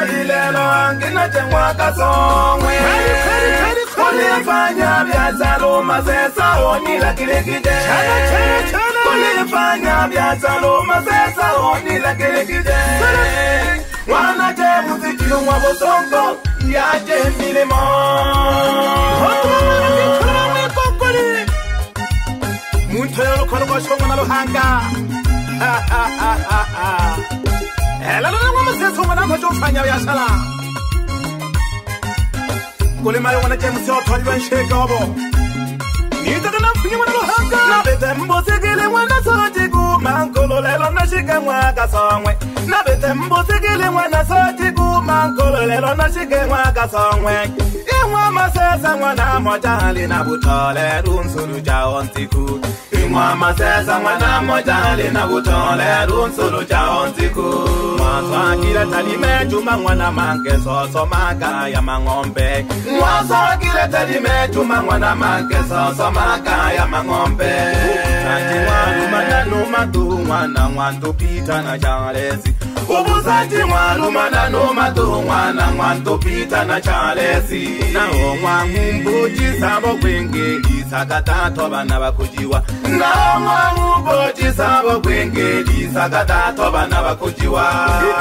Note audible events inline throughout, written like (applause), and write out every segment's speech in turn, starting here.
molilelo nginatengwa ka songwe kulifanya vyatsaluma sesahonilakilekite kulifanya vyatsaluma sesahonilakilekite wana te musijilumwa vusongo yate milimo Muito eu no coro gosto como na Luhanga. Ha, ha, ha, ha, ha. 哎，来来来，我们再做个那盘中餐，牛羊啥啦？过年嘛，要玩那节目，就要团圆，睡觉不？你这个南方人玩那不习惯。那为什么说桂林玩那土话多？ma nkololelo na shikenwa gasa onwe na bete mgbụsi gịlị nwe na sochiku ma nkololelo na shikenwa gasa onwe inwe amasị eze nwa na amọchahali na bụchọleru nsorujaọ ntiku inwe amasị eze nwa na amọchahali na bụchọleru nsorujaọ ntiku matụ akịleta n'ime juma nwa na ma nke sọsọ ma aka ya ma ṅụọ mbe nwa ọsọ akịleta juma nwa na ma nke sọsọ ma aka ya ma ṅụọ madomwana mwandopitana chalezi obuzati mwalumana nomadomwana mwandopitana chalezi nawo mwamumbucisavo kwenge isakatatwa vana vakujiwa nawo mwamumbucisavo kwenge isakatatwa vana vakujiwa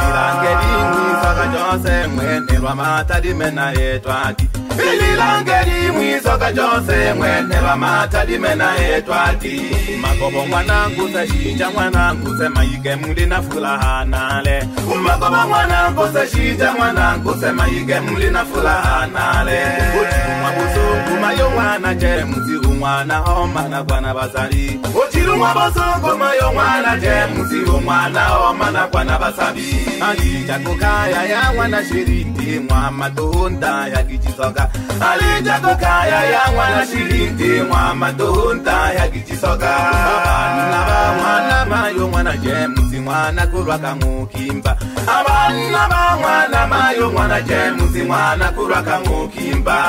ilange lingwisaka jose mwene lwa matalimena yetwati ililange limwisaka jose mwene lwa matalimena yetwati makovo mwanangu zaii shija mwana nguze mayige muli na furaha nale umakoba mwana nguze shija mwana nguze mayige muli na furaha nale uchirumwa buso kuma yo mwana je muzi umwana homa na kwana basali uchirumwa buso kuma yo mwana je muzi umwana homa na kwana basabi ajija kukaya ya wana shirini shilingi mwamadonta ya kichisoka alijakoka ya ya mwana shilingi mwamadonta ya kichisoka na ba mwana mayo mwana jema muti mwana kurwaka mukimba avana vamwana mayo mwana jemuzi mwana kurwaka mukimba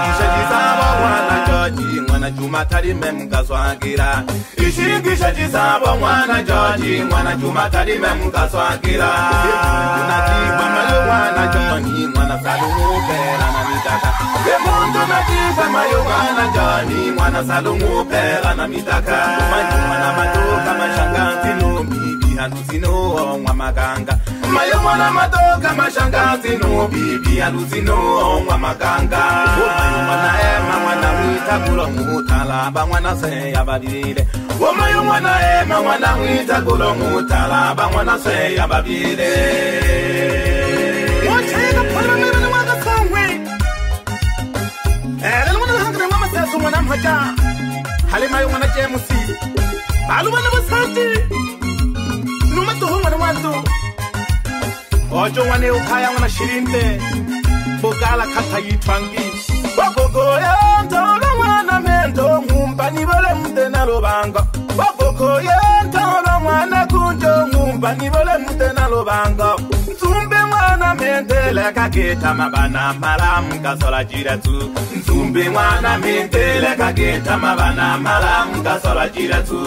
ishingishachisavo mwana joji mwana juma talime mukaswagira ishingisha chisavo mwana joji mwana juma talime mukaswagira nakigwa mayo mwana joni mwana salumupera na midaka emundu nakigwa mayo mwana joni mwana salumupera na midaka majuma na maduka mashangu anudzinoomwa makanga mayomona madoga mashanga dzino bibi anudzinoomwa makanga omayomwanaema mwana mwitakura mutalaba mwana seyavavile omayomwanaema mwana mwitakura mutalaba mwana seyavavile halimayo mwana jemusi aluvana vasati ojo wane ukhaya ngona shirinde bogala khatha yithwangi bogogo ye ntoga mwana mendo ngumba nibole mde nalobanga bogogo ye ntoga mwana kunjo ngumba nibole mde nalobanga nzumbe mwana mendele kageta mabana mara mkasola jira tu nzumbe mwana mendele kageta mabana mara mkasola jira tu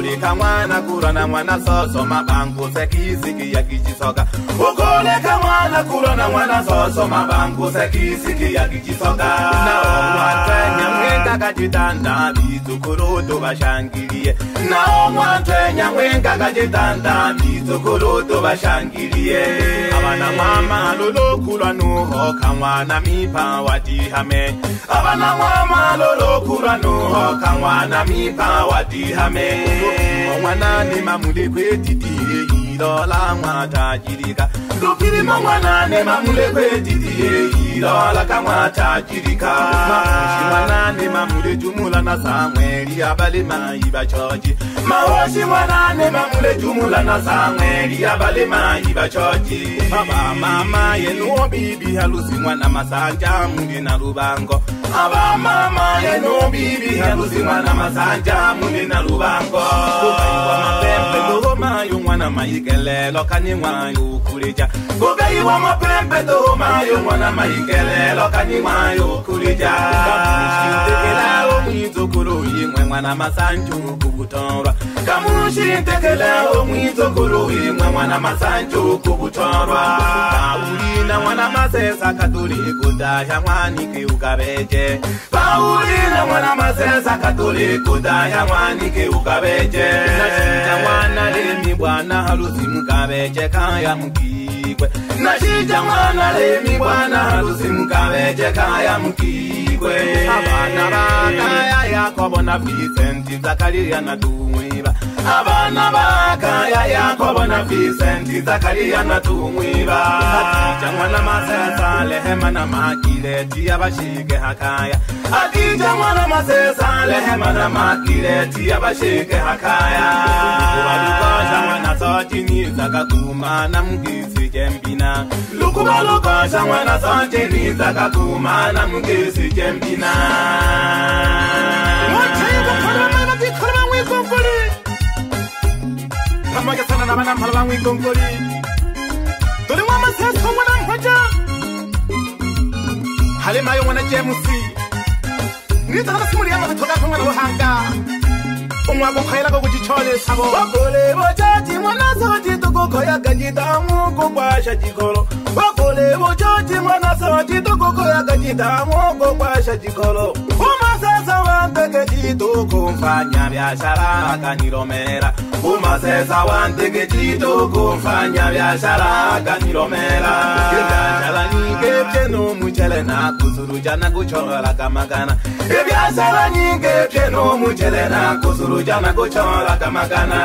kuleka mwana kura na mwana soso mabangu sekisiki ya kichisoka ukuleka mwana kura na mwana soso mabangu sekisiki ya kichisoka na umwatenya ndakachitandabizokorodo vashangirie nao mwatwenyamwengakachitandabizokorodo vashangirie avana mwama lolokulwa nuhoka mwana mipa watihame avana mwama lolokulwa nuhoka mwana mipa watihame omwana nemamulekwetitireyi lola mwata jirika lupirimo mwanane mamule kwetitiye ilola ka mwata jirika mahoshi mwanane mamule jumulana samweli abale mayi bachoji mahoshi mwanane mamule jumulana samweli abale mayi bachoji baba mama yenu obibi halusi mwana masanja mundi na lubango aba mama yenu obibi halusi mwana masanja mundi na lubango mayo n'wana mayikelelo ka ni n'wayo khulija ku kayiwa mapembe to mayo n'wana mayikelelo ka ni n'wayo khulijakamuxintekelao mwitsokulu yin'we n'wana masanchu ku vutorwa kamuxintekelao mwitsokulu yin'we n'wana masanchu ku vutorwa paulina n'wana masesa katoli ku daya n'wanike ukaveje paulina n'wana masesa katoli ku daya n'wanike ukaveje lemi bwana haluzi mukavecekaya mukikwe nashija mwana lemi bwana haluzi mukavecekaya mukikwe abana vakaya yakobo na visenti zakaliya na dumwe abana bakayayakho bona vicenti zakariya na tumwiva acijangwana masesa lehema na makileti ya vaxike hakaya atija ngwana masesa lehema na makileti ya vaxike hakaya uvalukoxangwana so ciniaka kuma na mungisi cempina luku valukoxangwana so ciniaka kuma na mungisi cempina ramakatsana na vana mphala vanw'e ikongorini toli n'wa masetho n'wana nkhwaca hale mayo n'wana jemusi ni tsakata simu liya masetho kakho n'wana wo hanka un'wa ku khwayelako ku chichole tshavo vakole vojaji n'wana soti tukukho ya ganji ta muku kwaxa jikolo vakole vojaji n'wana soti tukukho ya ganji ta muku kwaxa jikolo umasesa wantegecito kumfanya viashara kanilomela viashara nyinge pyeno mucele na kuzulujana kuchola kamagana iviashara nyinge pyeno mucele na kuzulujana kuchola kamagana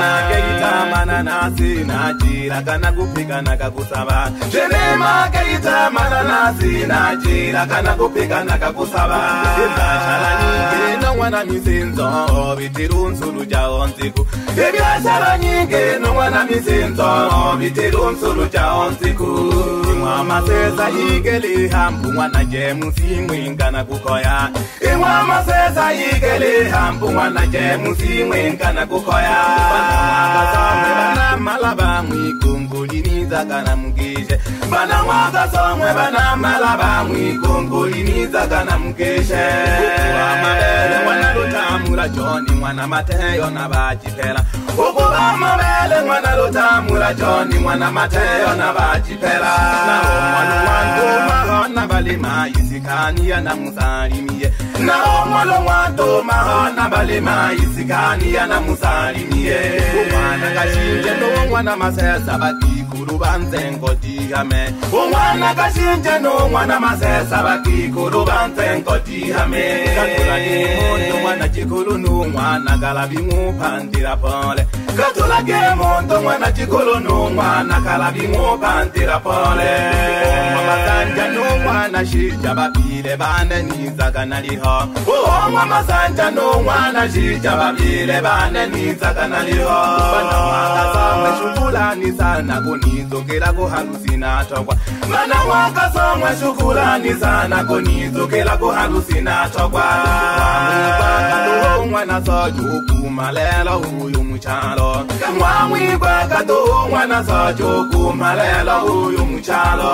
makeitamana nasi na jira kana kupikana kakusava jenemakeitamana nasi na jira kana kupikana kakusava n'wana misinzo bitira unsuru ja onziku ibyasara nyingi n'wana misinzo bitira unsuru ja onziku imwamaseza yikelihambu n'wana je musimwingana kukoya imwamaseza yikelihambu n'wana je musimwingana kukoya mala bamwe kumbulinidza kana mukeshe vana mwaka somwe vana mala bamwe kumbulinidza kana mukeshe wanarotamura joni mwana mateyo navachipela ukuba mabele n'wana lo tamula joni n'wana mateyo na vacipela nawomalowanduma ona valima yisikaniya namusalimiye nawomalowanduma ona valima yisikaniya namusalimiye kumana kashinje nowo n'wana maseza vatikulu va ntsengo tihame kun'wana kashinje nowo n'wana maseza vatikulu va ntsengo tihame mwana cikulu n'umwana kalabimupandira pole katulage muntu mwana cikulu n'umwana kalabimupandira pole mwamasanja n'umwana shija babile bane n'inzaga naliho uwo oh, mwamasanja n'umwana shija babile bane n'inzaga naliho bana mwakasomwe shukulani sana kunizukira kuhalusinatokwa bana mwakasomwe shukulani sana kunizukira kuhalusinatokwa n'wana sajokumalela uyu muchalo nwamwikwakato n'wana sajokumalela uyu muchalo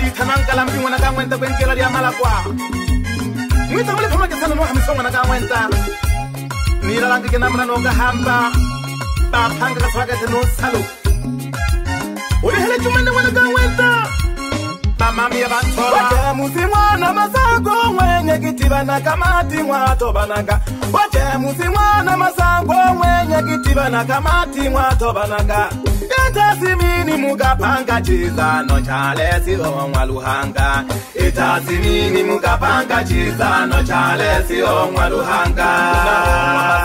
ditanankalampingwana ka ngwenta kwenkela diamalakwa ngwita go lephama ke sanano gamisa ngwana ka ngwenta meilalanke ke namona noo ka hampa baphanka ka tshwaka tenoo salo o lehele tsomane ngwana ka ngwenta vatyamusi n'wana masangu n'wenye kitivanaka matin'wato vananga vatyamusi n'wana masangu n'wenye kitivanaka matin'wato vananga itasimini mukapanga cizano calesi on'waluhanga itasimini mukapanga cizano calesi on'waluhanga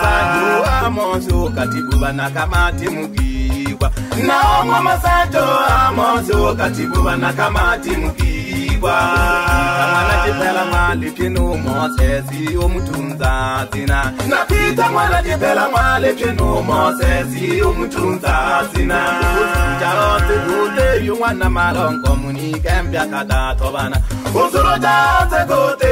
masangu amosukatibuvanaka mati mugi kuba naomwa masato amose wokatibuba nakamati mukibwa mwanacipela mwalipyenu mosesi omutunza zina napita mwanacipela mwalipyenu mosesi omutunza zina calo sikute yu mwana malongo munikembyakatatovana usuro ca sekute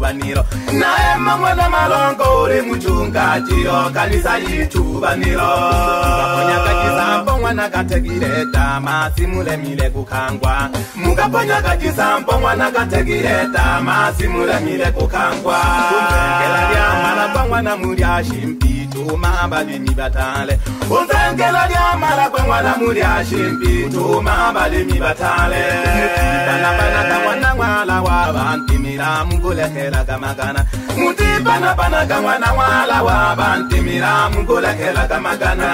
chiuvaniro naye mangwana malongo uri muchunga chiyo kanisa chichuvaniro mukaponyakachisambo mwana katekire dama simulemile kukangwa mukaponyakachisambo mwana katekire dama simulemile kukangwa kukengela lyamala kwa mwana muli ashimpi tuma balimi batale utengela lyamala kwangwala mulyashimbi tuma balimi batale mutipanapanaka mwanangwala wabantimila mukulekelaka magana mutipanapanaka mwanangwala wabantimila mukulekelaka magana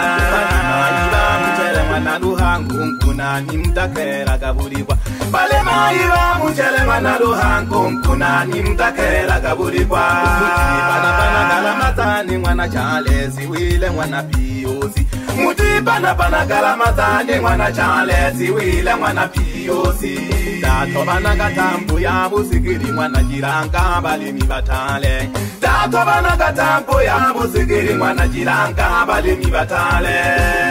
mujala mwana luhangu nkunani mtakela kaburikwa bale mai ba mujala mwana luhangu nkunani mtakela kaburikwa bana bana gala matani mwana chalezi wile mwana piyozi muti bana bana gala matani mwana chalezi wile mwana piyozi datobana katambu ya busikiri mwana jiranga balimi batale twabanaga katampo ya musigiri mwanajilanga balimi batale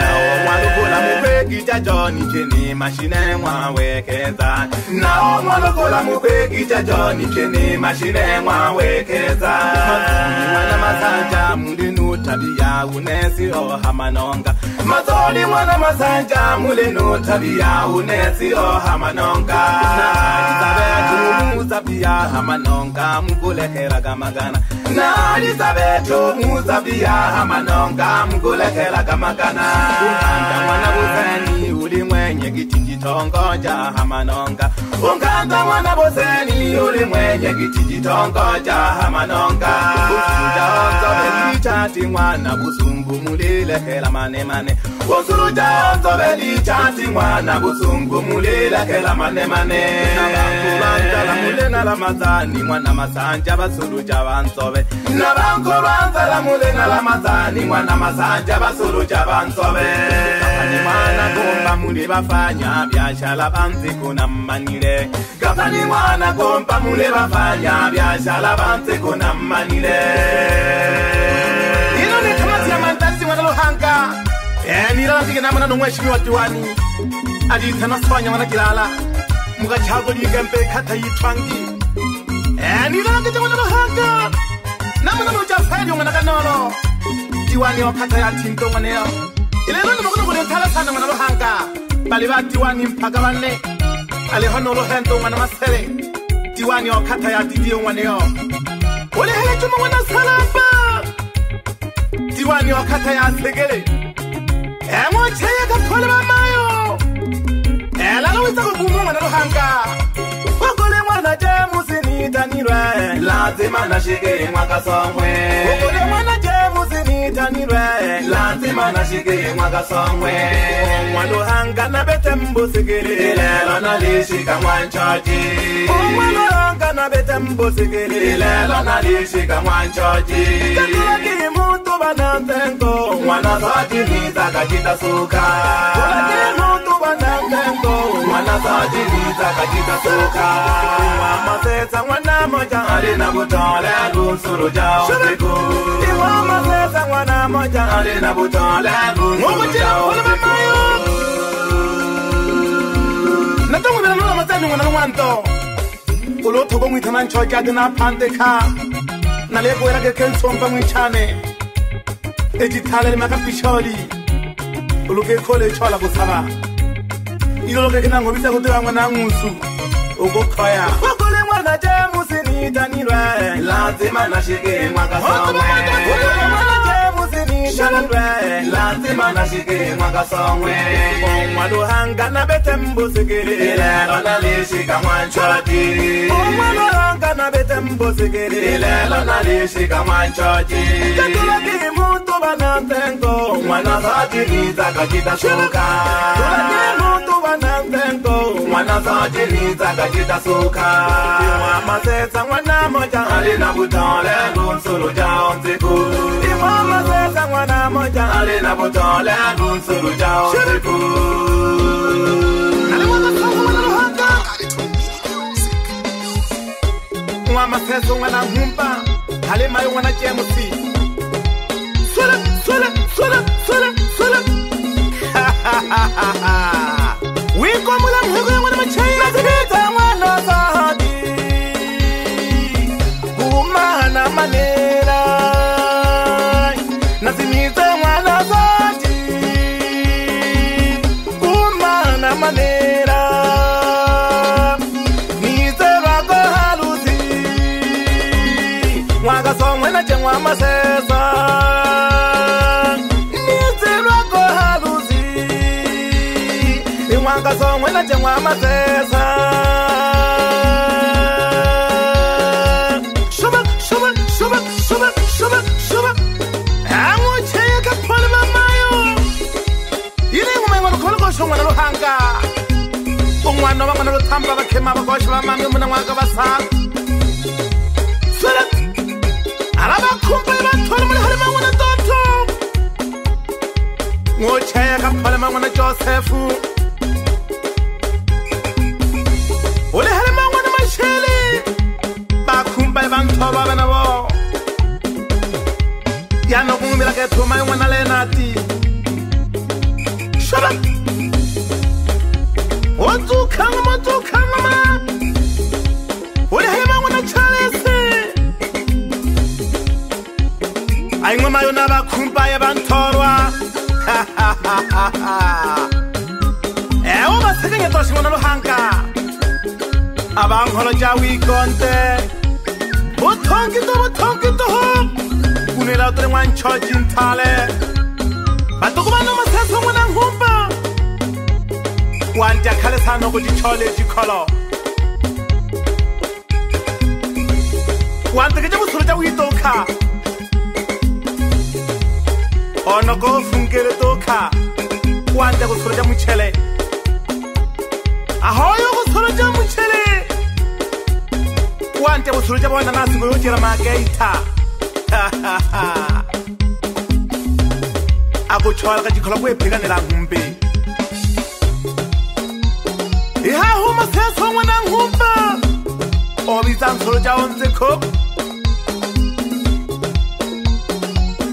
nao mwalukula mukwegi cha joni chini mashine mwawekeza nao mwalukula mukwegi cha joni chini mashine mwawekeza mwana masanja mulinu unesi unesio hamanonga mazoni mwana masanja mule mulinu unesi unesio hamanonga na isabe jumumu tabia hamanonga mukulekeraga magana na lisabeto musabia amanonga mkulekelaka makana uliandamwana buzani uli mwenye kitiji tongoja hamanonga unganda mwana bozeni uli mwenye kitiji tongoja hamanonga uzulujaonzobelichati mwana buzungu mulilekela manemane uzuluja onzobelichati mwana buzungu mulilekela manemane ramazani mwana masanja basuluja banzobe na bangu banzalamule na ramazani mwana masanja basuluja banzobe mwana gomba mune vafanya vyashala vanze kona mmanile gapani mwana gomba mune vafanya vyashala vanze kona mmanile ino ni thomasi ya mantasi mwana luhanga eh, niralandike namwana nomwe shimi wa tiwani aliithana sipanya mwana kilala mukachago liikempe khata yitwangi eh, niralandike mwana luhanga namwana nocha feli mwana kanolo tiwani wa khata ya thinto mwaneyo ileloni mo kuno kunenthalasana ngwana mohanka bale ba tiwani mphaka banne a lehonolohento ngwana masele tiwani wa khatha ya didio ngwane yo o leheletse mo ngwana salapa tiwani wa khatha ya tlhekele engwe o tsheye ka thole ba mayo ela le o itsa kobumo ngwana mohanka kokole ngwana te mosenitanirwe latsemana sheke ngwaka songwe beta n'ire lanti mana shikiri nwaga sọnwe nwanụ na bete mbụ sikiri ilelo na lishi ka nwa nchọji nwanụ ha nga na bete mbụ sikiri ilelo na lishi ka nwa nchọji keduokighị m tụba na ntentụ nwana sọji n'iza ka jita soka olo thoko mo ithana ntšhoke a dina phante kga na le boela ke kentshong ka moitšhane e dithale le makapišodi olo ke kgole tšhola bothaban ilolokeke nangobisa kuti vamwe namusu ukokhoya kokole mwana jemusi nitanilwe lazima nashike mwakasoweomwaluhangana betembosekelelelonalishikamwanchojomwaluhangana betembosekelelelonalishikamwanchojitulaki muntu vanamtengo mwanazatinitakakita shoka n'wana nsenko n'wana swa tiliza ka cita suka iwa masesa n'wana mojaali na vutole kunsulu ja onsiku iwa masesa n'wana mojaali na vutole kunsulu ja onsiku mathesa ngwana humpa hale mayo ngwana ke mosi sola sola sola sola sola (laughs) tin'wanga zon'we na tin'wa mazesa un'wana va n'wana lotshamba va khema va koxa va mange muna n'waka va sala swile ala va khumpele va thole malihali man'wana toto n'wo cheyaka phole man'wana josefu oba bana bo yaano kungumila ke thuma ingwana lena ti shaba otukangama otukangama olihe bangwana chalese aingoma yona bakhumpa ye banthorwa (laughs) ewo basekenyetoshingwana lohanka abangholo ja wikonte bothonkito bothonkito ho kunela o tere ngwantšhotšinthale batoko ba nomotshetsho ngwe nang gompa kwante akgalesano go ditšhole dikgolo kwante ke tše botsholo tša boitoka onoko o funkele toka kwante go tsholo tša motšhele a goyo go tsholo tša motšhele wante botsholo ja bona nasengwe yo jela makaita (laughs) a go tshwala ka dikgola go ephekanelang gompe e ha go motsheso ngwanang gompa o bitsang tsholo ja ontse kop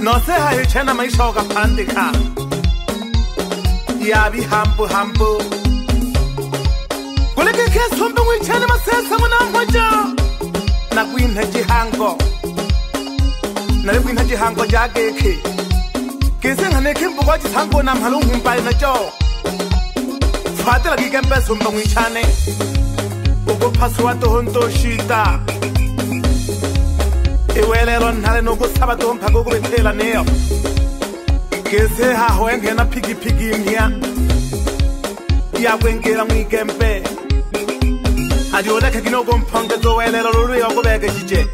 nose ha e tshena maisha o ka phante ka yabi hampo hampo kolekekhe sompe ngwe tshane motshesa ngwanang gwa jang nakwintegihango nari kwintegihango ja geke kese nkaneke imbugwa gitango namhari nkumbaye najo fatira kike mbesumba mwicane ubwo pasi wadoho ndoshida iwe rero ntare nugusaba dompa gokubeteraniyo kese hahoye nkena pigipigi mpya yagwengera mwigembe adiyoleka kinokumphonke zowelela luluyokubeke jije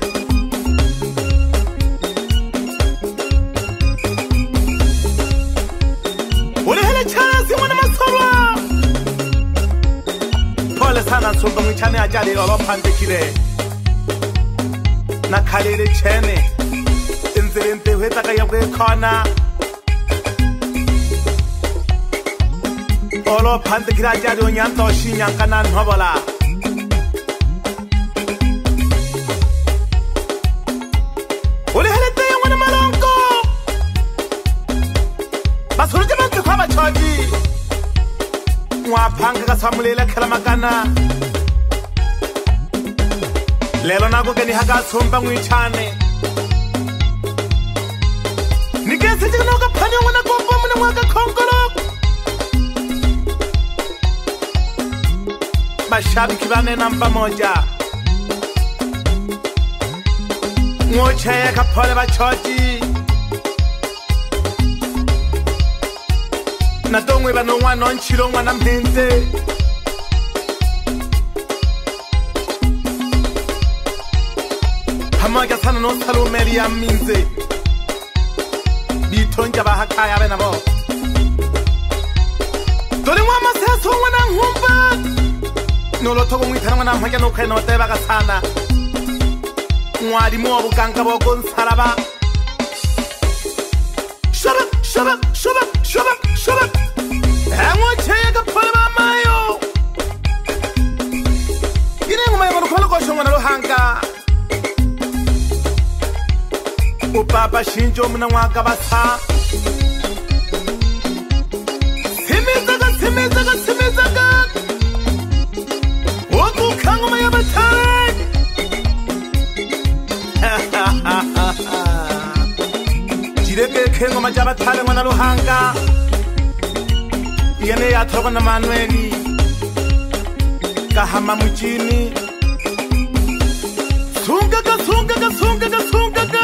ulihele chalasi mwana masolwa pole sana tsuka mwichane ajali olophandekile nakhalile chene inzilimpihwitakayakwikhona olophandekile ajali onyantoshi nyanka nanhobola phanga ka tshwamolele kgela makana lelo nako ke ni ga ka tshompa ngwetšhane ne ke setse ke nako ka phane ya ngwana kopo mone ngwa ka kgonkoloko bašhabi ke ba nenampa moja ngotšhe ya ka phole ba tšhotše natonweva nomwana wa nchilo mwana mdende pamakasana nosalomeli ya minze bitonja vahakaya vena vo toli mwa masaso mwana nhumba noloto komwitana mwana mhwaka nokhale na vatae vakasana mwalimu wa vuganga vokonsalava Shut up, shut up, shut up, shut up! yangocheka pfule va mayo yinengumayengo nikhwalakoxongwana lohanga u papa xinco muna n'waka vatsha tshimisaka tshimisaka tshimisaka wo kukha nguma ya vatsha (laughs) jirekekhe ngoma ja vatshale n'wana lohanga yene ya yathoko na manueli kahama muchini tsungaka tsungaka tsungaka tsungaka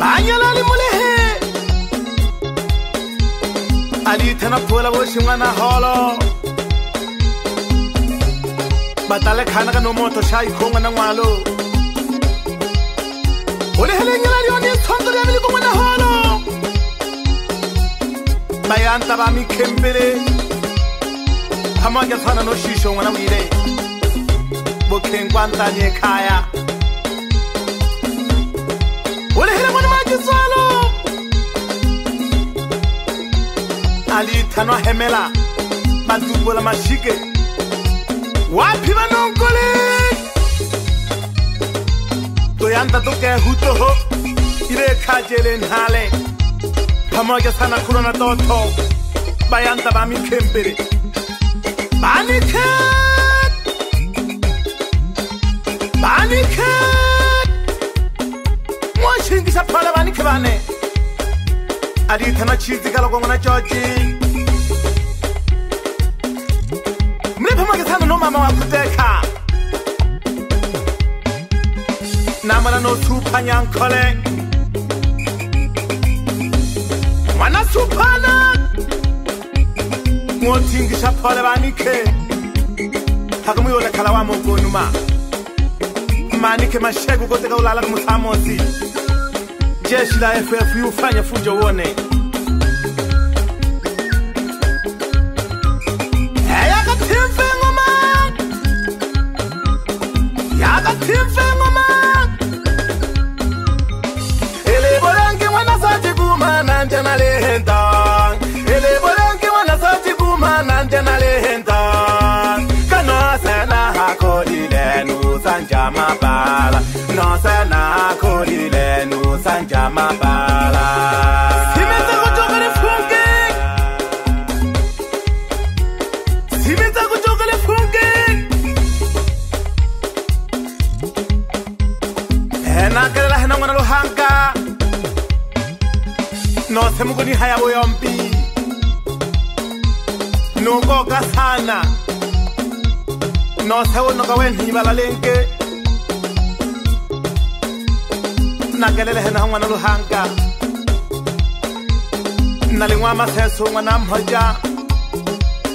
banyalali mulehe alithena phula voxin'wana holo batale khana ka nomoto xa ikhonga na n'walo bayanta bamikhembele amakeathana noshisho ngwana buyile bokhenkwantanye ekhaya olehele ngwana makisalo alithano ahemela batubola mashike waphi banonkolela anda to ke huto ho ire kha jele nhale hama ke sana khulona to tho ba anda ba mi khempere ba ni kha ba ni kha mo shingi sa phala ba ni kha ne adi thana chizi ka lokongwa na chochi mme phama ke sana no mama wa kuteka ka namana no tupa nyang kole mana tupa na mo tingi sa pole ba nike hagumu yo le kala wa mo gonuma mani ke mashego go tega ulala mo tsamotsi jeshi la ff u fanya fujo wone Ya da tim fengo njamabhala nosenakhulile nusa njamabhala nakelela hena ngwana lohanka nothemokodiha ya boyompi nokoka sana nothe onoka wenhibala lenke nakelele hena ngwana lohanka nna le ngwa matheso ngwana mhoja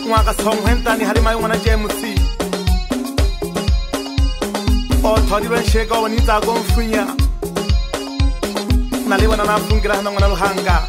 ngwa ka songwe ntani hali mayo ngwana JMC o thodi lwe sheka wani tsa go mfunya nna le bona na fungira hena ngwana lohanka